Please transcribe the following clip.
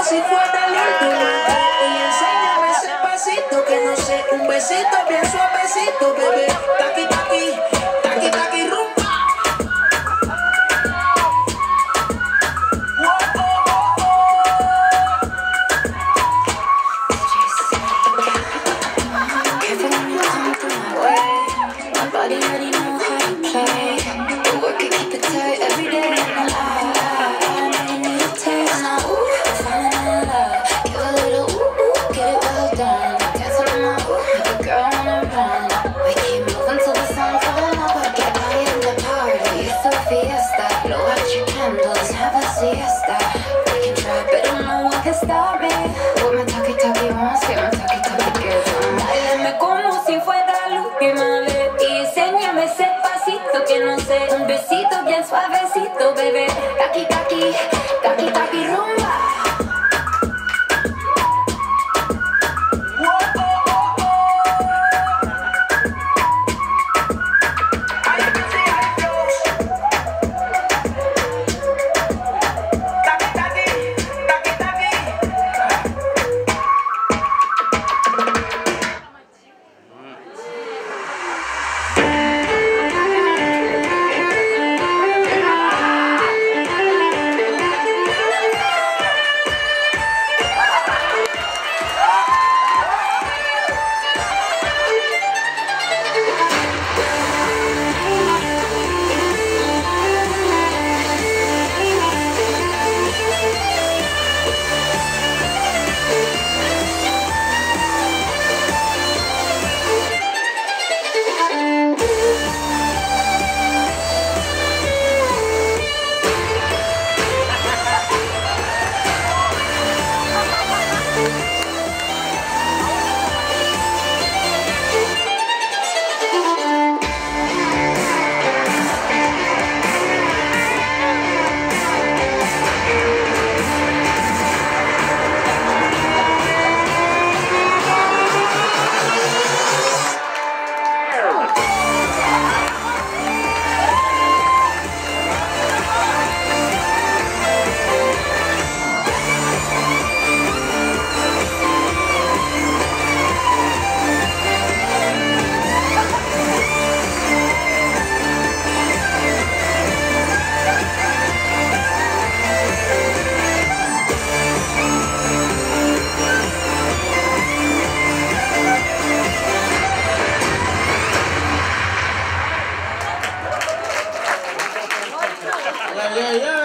como si fuera líquida Y enséñame ese pasito que no sé, un besito bien suavecito, bebé. Taqui, taqui, taqui, taqui, rumba. Body, body, siesta. We can try, but no one can stop me. What my talkie talkie wants, get my talkie talkie on. Báilame como si fuera la última vez Y enséñame ese pasito que no sé Un besito bien suavecito, bebé Taqui, taqui, taqui, taqui, rumba Yeah, yeah.